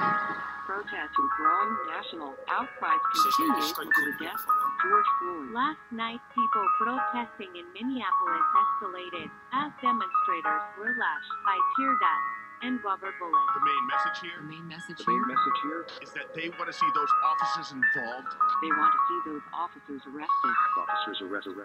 Protests and growing national outcries continue over the death of George Floyd. Last night, people protesting in Minneapolis escalated as demonstrators were lashed by tear gas and rubber bullets. The main message here The main message The main here. message here, is that they want to see those officers involved. they want to see those officers arrested. Officers arrested.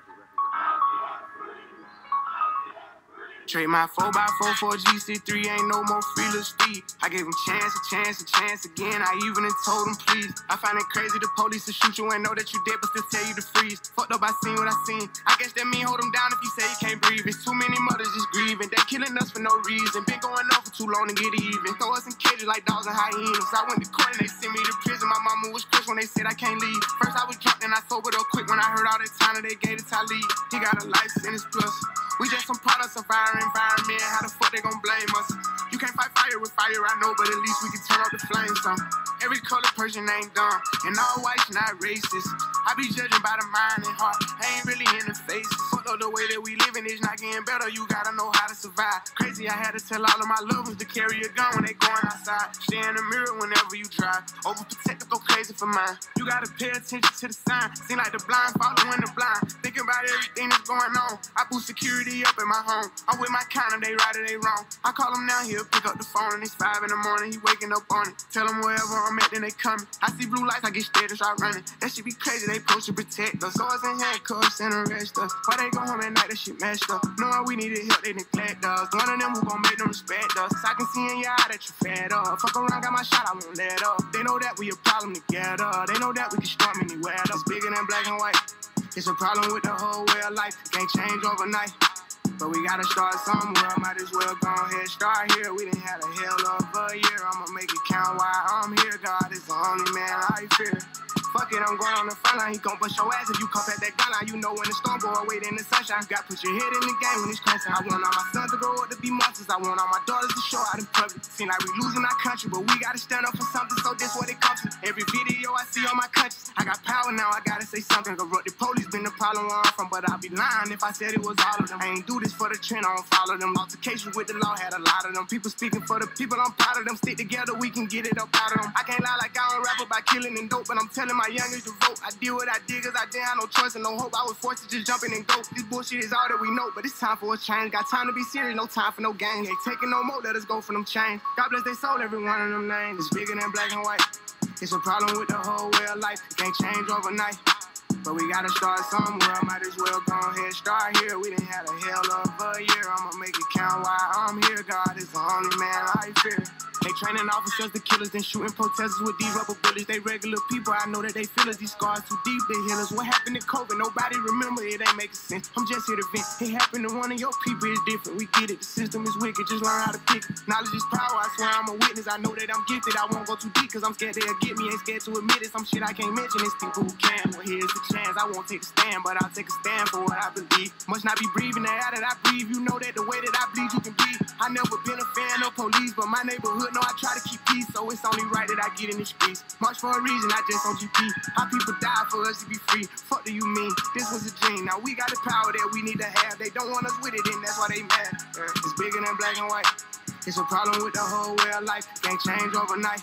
Trade my 4x4 for a GC3, ain't no more freeless speed. I gave him chance, a chance, a chance again. I even told him please. I find it crazy the police to shoot you and know that you dead, but still tell you to freeze. Fucked up, I seen what I seen. I guess that mean hold him down if you say you can't breathe. It's too many mothers just grieving. They killing us for no reason. Been going on for too long to get even. Throw us in cages like dogs and hyenas. I went to court and they sent me to prison. My mama was crushed when they said I can't leave. First I was drunk, then I sobered up quick when I heard all that time that they gave to Talib. He got a life sentence plus. We just some products of our environment. How the fuck they gon' blame us? You can't fight fire with fire, I know, but at least we can turn off the flames. Some every color person ain't dumb, and all whites not racist. I be judging by the mind and heart. I ain't really in the face. The way that we living is not getting better. You gotta know how to survive. Crazy, I had to tell all of my loved ones to carry a gun when they going outside. Stay in the mirror whenever you drive. Overprotective, go crazy for mine. You gotta pay attention to the sign. Seem like the blind following the blind. Thinking about everything that's going on. I boost security up in my home. I'm with my kind of they right or they wrong. I call him now, he'll pick up the phone and it's five in the morning. He waking up on it. Tell him wherever I'm at, then they coming. I see blue lights, I get scared and start running. That shit be crazy, they supposed to protect us. Swords and handcuffs and arrest us. Why they go home at night, that shit messed up. Knowing we needed help, they neglect us. One of them who gon' make them respect us. I can see in your eye that you fed up. Fuck around, got my shot, I won't let up. They know that we a problem together. They know that we can storm anywhere. It's bigger than black and white. It's a problem with the whole way of life. It can't change overnight. But we gotta start somewhere. Might as well go ahead, start here. We didn't have a hell of a year. I'ma make I'm going on the front line. He gon' bust your ass if you come at that gun line. You know when the storm go away, in the sunshine. Got put your head in the game when it's crashing. I want all my sons to grow up to be monsters. I want all my daughters to show out in public. Seem like we losing our country, but we gotta stand up for something. So this what it comes to. Every video I see on my country, got power now. I gotta say something. Corrupt the police been the problem where I'm from, but I'd be lying if I said it was all of them. I ain't do this for the trend. I don't follow them. Altercations with the law had a lot of them. People speaking for the people. I'm proud of them. Stick together, we can get it up out of them. I can't lie like I don't rap about killing and dope, but I'm telling my youngest to vote. I did what I did cause I didn't have no choice and no hope. I was forced to just jump in and go. This bullshit is all that we know, but it's time for a change. Got time to be serious, no time for no games. Ain't taking no more, let us go for them chains. God bless they soul, every one of them names. It's bigger than black and white. It's a problem with the whole way of life. Can't change overnight. But we gotta start somewhere. Might as well go ahead, start here. We hell of a training officers to killers, then shooting protesters with these rubber bullets. They regular people, I know that they feel us. These scars too deep, they heal us. What happened to COVID? Nobody remember, it ain't making sense. I'm just here to vent. It happened to one of your people, it's different. We get it, the system is wicked, just learn how to pick it. Knowledge is power, I swear I'm a witness. I know that I'm gifted, I won't go too deep, cause I'm scared they'll get me. Ain't scared to admit it, some shit I can't mention. It's people who can. Well, here's the chance. I won't take a stand, but I'll take a stand for what I believe. Must not be breathing the air that I breathe. You know that the way that I bleed, you can breathe. I never been a fan of police, but my neighborhood know I try to keep peace, so it's only right that I get in the streets. March for a reason, I just on GP. How people die for us to be free. Fuck do you mean? This was a dream. Now we got the power that we need to have. They don't want us with it, and that's why they mad. Yeah, It's bigger than black and white. It's a problem with the whole way of life. Can't change overnight.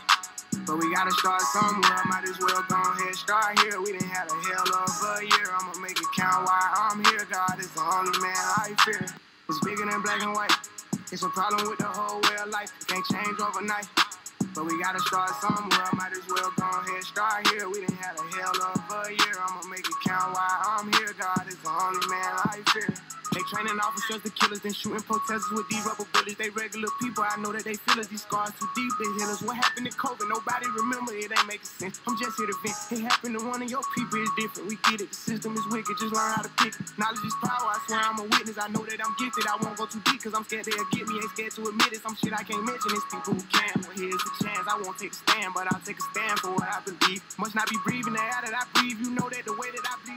But we gotta start somewhere. Might as well go ahead, start here. We done had a hell of a year. I'ma make it count while I'm here. God is the only man I fear. It's bigger than black and white. It's a problem with the whole way of life. It can't change overnight. But we gotta start somewhere. Might as well go ahead, start here. We done training officers to killers, then shooting protesters with these rubber bullets. They regular people, I know that they feel us. These scars too deep, they heal us. What happened to COVID? Nobody remember, it ain't making sense. I'm just here to vent. It happened to one of your people, it's different. We get it, the system is wicked, just learn how to pick it. Knowledge is power, I swear I'm a witness. I know that I'm gifted, I won't go too deep, cause I'm scared they'll get me. Ain't scared to admit it, some shit I can't mention. It's people who can. Well, here's the chance, I won't take a stand, but I'll take a stand for what I believe. Must not be breathing the air that I breathe. You know that the way that I can